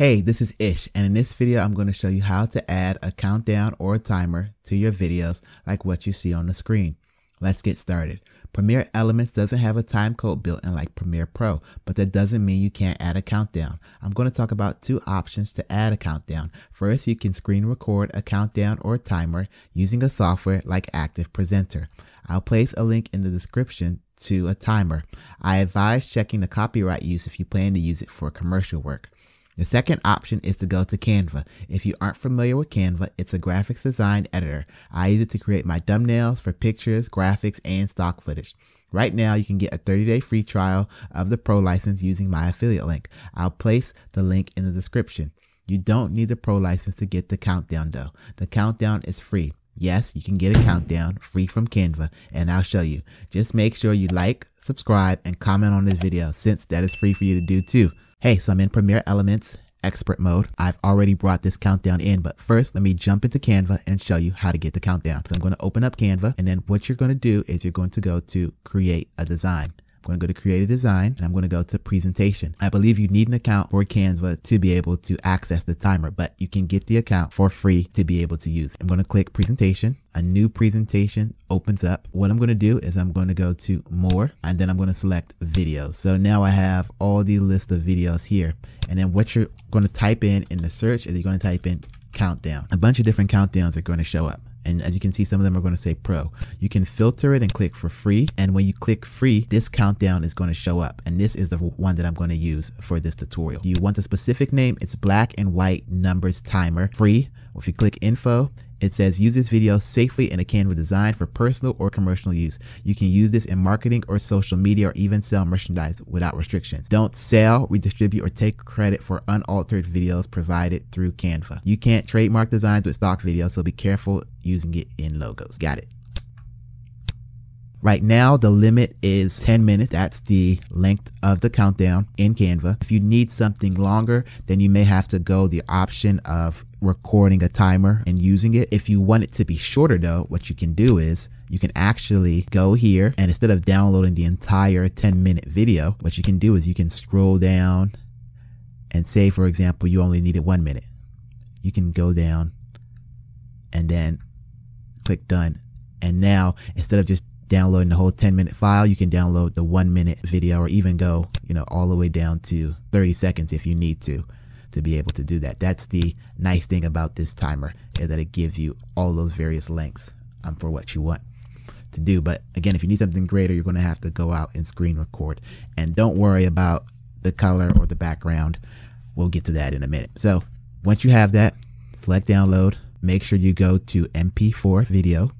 Hey, this is Ish, and in this video, I'm going to show you how to add a countdown or a timer to your videos like what you see on the screen. Let's get started. Premiere Elements doesn't have a time code built in like Premiere Pro, but that doesn't mean you can't add a countdown. I'm going to talk about two options to add a countdown. First, you can screen record a countdown or a timer using a software like Active Presenter. I'll place a link in the description to a timer. I advise checking the copyright use if you plan to use it for commercial work. The second option is to go to Canva. If you aren't familiar with Canva, it's a graphics design editor. I use it to create my thumbnails for pictures, graphics, and stock footage. Right now, you can get a 30 day free trial of the Pro license using my affiliate link. I'll place the link in the description. You don't need the Pro license to get the countdown though. The countdown is free. Yes, you can get a countdown free from Canva and I'll show you. Just make sure you like, subscribe, and comment on this video since that is free for you to do too. Hey, so I'm in Premiere Elements expert mode. I've already brought this countdown in, but first let me jump into Canva and show you how to get the countdown. So I'm going to open up Canva and then what you're going to do is you're going to go to create a design. I'm going to go to create a design and I'm going to go to presentation. I believe you need an account for Canva to be able to access the timer, but you can get the account for free to be able to use. I'm going to click presentation. A new presentation opens up. What I'm going to do is I'm going to go to more and then I'm going to select videos. So now I have all the list of videos here. And then what you're going to type in in the search is you're going to type in countdown. A bunch of different countdowns are going to show up. And as you can see, some of them are going to say pro. You can filter it and click for free. And when you click free, this countdown is going to show up. And this is the one that I'm going to use for this tutorial. You want the specific name. It's black and white numbers timer free. If you click info, it says use this video safely in a Canva design for personal or commercial use. You can use this in marketing or social media or even sell merchandise without restrictions. Don't sell, redistribute, or take credit for unaltered videos provided through Canva. You can't trademark designs with stock videos, so be careful using it in logos. Got it. Right now, the limit is 10 minutes. That's the length of the countdown in Canva. If you need something longer, then you may have to go the option of recording a timer and using it. If you want it to be shorter though, what you can do is you can actually go here and instead of downloading the entire 10 minute video, what you can do is you can scroll down and say, for example, you only needed one minute. You can go down and then click done. And now instead of just downloading the whole 10 minute file, you can download the one minute video or even go, you know, all the way down to 30 seconds if you need to, to be able to do that. That's the nice thing about this timer is that it gives you all those various lengths um, for what you want to do. But again, if you need something greater, you're going to have to go out and screen record and don't worry about the color or the background. We'll get to that in a minute. So once you have that, select download, make sure you go to MP4 video,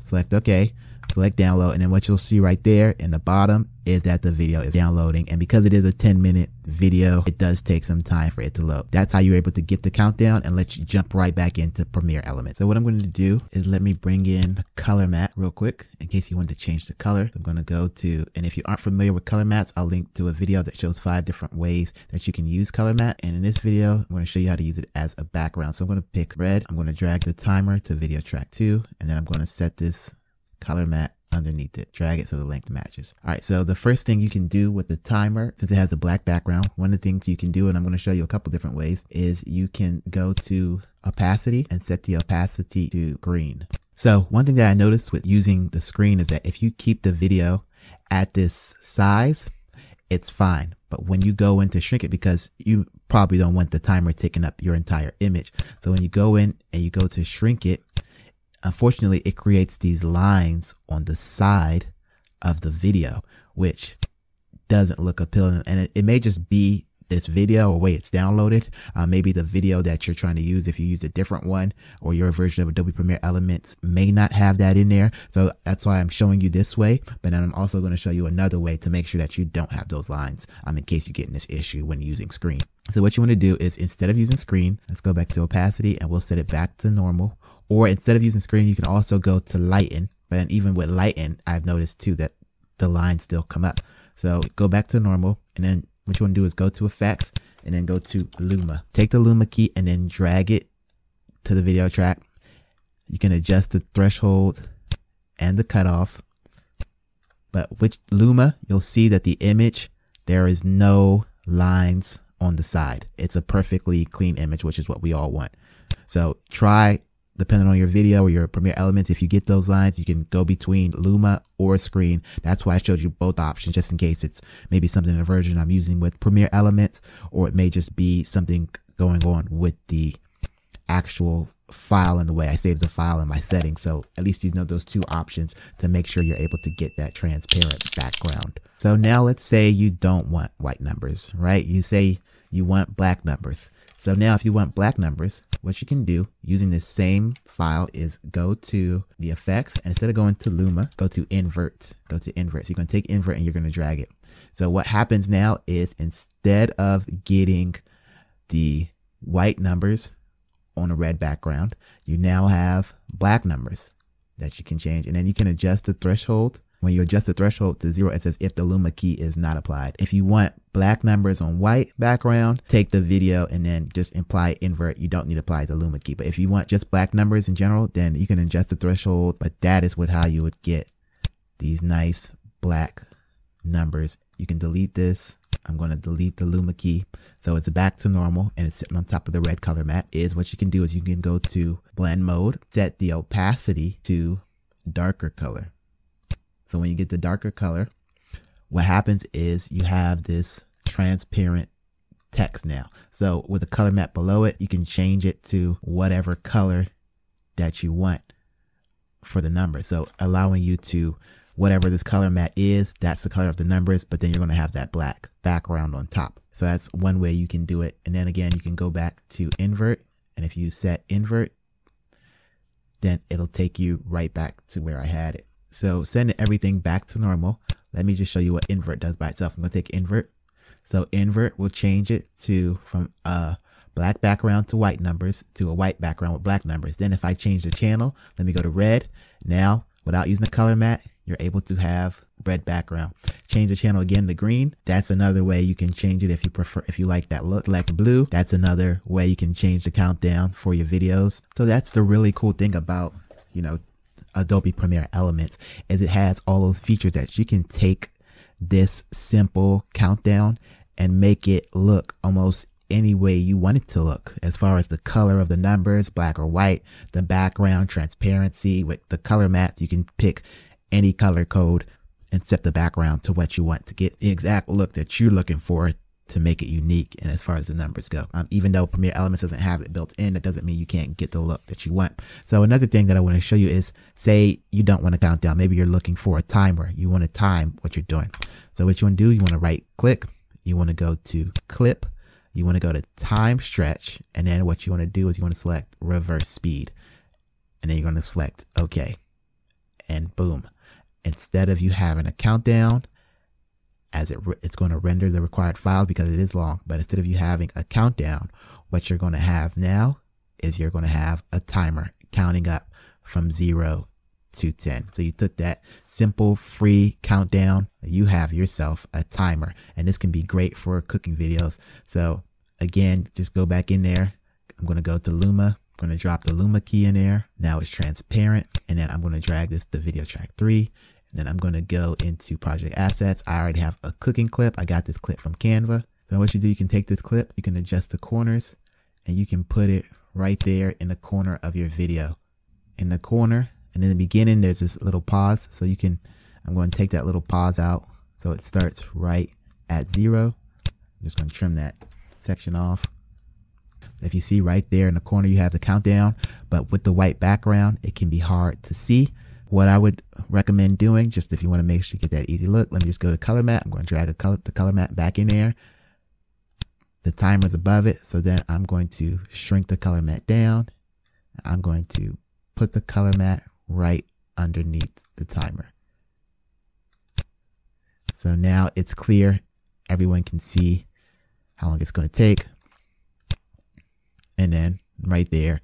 select OK select download and then what you'll see right there in the bottom is that the video is downloading. And because it is a 10 minute video it does take some time for it to load. That's how you're able to get the countdown and let you jump right back into premiere elements. So what i'm going to do is let me bring in the color matte real quick in case you want to change the color. I'm going to go to and if you aren't familiar with color mattes i'll link to a video that shows five different ways that you can use color matte. And in this video i'm going to show you how to use it as a background. So i'm going to pick red. I'm going to drag the timer to video track two and then i'm going to set this color matte underneath it. Drag it so the length matches. All right, so the first thing you can do with the timer, since it has a black background, one of the things you can do, and I'm going to show you a couple different ways, is you can go to opacity and set the opacity to screen. So one thing that I noticed with using the screen is that if you keep the video at this size, it's fine. But when you go in to shrink it, because you probably don't want the timer taking up your entire image. So when you go in and you go to shrink it, unfortunately, it creates these lines on the side of the video, which doesn't look appealing. And it, it may just be this video or way it's downloaded. Uh, maybe the video that you're trying to use, if you use a different one or your version of Adobe Premiere Elements may not have that in there. So that's why I'm showing you this way. But then I'm also going to show you another way to make sure that you don't have those lines um, in case you get in this issue when using screen. So what you want to do is instead of using screen, let's go back to opacity and we'll set it back to normal. Or instead of using screen, you can also go to lighten. But even with lighten, I've noticed too that the lines still come up. So go back to normal and then what you want to do is go to effects and then go to Luma. Take the Luma key and then drag it to the video track. You can adjust the threshold and the cutoff. But with Luma, you'll see that the image, there is no lines on the side. It's a perfectly clean image, which is what we all want. So try, depending on your video or your Premiere Elements, if you get those lines, you can go between Luma or Screen. That's why I showed you both options, just in case it's maybe something in a version I'm using with Premiere Elements, or it may just be something going on with the actual file in the way I saved the file in my settings. So at least you know those two options to make sure you're able to get that transparent background. So now let's say you don't want white numbers, right? You say you want black numbers. So now if you want black numbers, what you can do using this same file is go to the effects and instead of going to Luma, go to invert, go to invert. So you're going to take invert and you're going to drag it. So what happens now is instead of getting the white numbers on a red background, you now have black numbers that you can change. And then you can adjust the threshold. When you adjust the threshold to zero, it says if the Luma key is not applied. If you want black numbers on white background, take the video and then just apply invert. You don't need to apply the Luma key. But if you want just black numbers in general, then you can adjust the threshold. But that is what how you would get these nice black numbers. You can delete this I'm going to delete the Luma key. So it's back to normal and it's sitting on top of the red color matte is what you can do is you can go to blend mode, set the opacity to darker color. So when you get the darker color, what happens is you have this transparent text now. So with the color matte below it, you can change it to whatever color that you want for the number. So allowing you to whatever this color matte is, that's the color of the numbers, but then you're going to have that black background on top. So that's one way you can do it. And then again, you can go back to invert. And if you set invert, then it'll take you right back to where I had it. So send everything back to normal. Let me just show you what invert does by itself. I'm going to take invert. So invert will change it to from a black background to white numbers to a white background with black numbers. Then if I change the channel, let me go to red. Now, without using the color matte, you're able to have red background. Change the channel again to green. That's another way you can change it if you prefer, if you like that look. Like blue, that's another way you can change the countdown for your videos. So that's the really cool thing about, you know, Adobe Premiere Elements is it has all those features that you can take this simple countdown and make it look almost any way you want it to look as far as the color of the numbers, black or white, the background, transparency with the color mattes. You can pick any color code and set the background to what you want to get the exact look that you're looking for to make it unique and as far as the numbers go. Um, even though Premiere Elements doesn't have it built in, that doesn't mean you can't get the look that you want. So another thing that I want to show you is say you don't want to count down. Maybe you're looking for a timer. You want to time what you're doing. So what you want to do, you want to right click. You want to go to clip. You want to go to time stretch. And then what you want to do is you want to select reverse speed. And then you're going to select OK. And boom instead of you having a countdown as it it's going to render the required files because it is long but instead of you having a countdown what you're going to have now is you're going to have a timer counting up from 0 to 10 so you took that simple free countdown you have yourself a timer and this can be great for cooking videos so again just go back in there i'm going to go to luma I'm going to drop the Luma key in there. Now it's transparent. And then I'm going to drag this to video track three. Then I'm going to go into project assets. I already have a cooking clip. I got this clip from Canva. So what you do, you can take this clip, you can adjust the corners and you can put it right there in the corner of your video. In the corner and in the beginning, there's this little pause. So you can, I'm going to take that little pause out. So it starts right at zero. I'm just going to trim that section off. If you see right there in the corner, you have the countdown, but with the white background, it can be hard to see. What I would recommend doing, just if you want to make sure you get that easy look, let me just go to color matte. I'm going to drag a color, the color matte back in there. The timer's above it. So then I'm going to shrink the color matte down. I'm going to put the color matte right underneath the timer. So now it's clear. Everyone can see how long it's going to take. And then right there,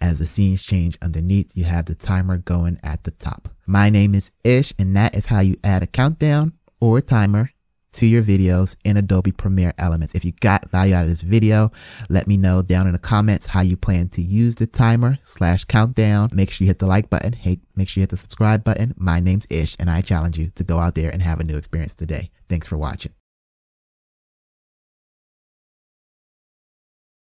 as the scenes change underneath, you have the timer going at the top. My name is Ish, and that is how you add a countdown or a timer to your videos in Adobe Premiere Elements. If you got value out of this video, let me know down in the comments how you plan to use the timer slash countdown. Make sure you hit the like button. Hey, make sure you hit the subscribe button. My name's Ish, and I challenge you to go out there and have a new experience today. Thanks for watching.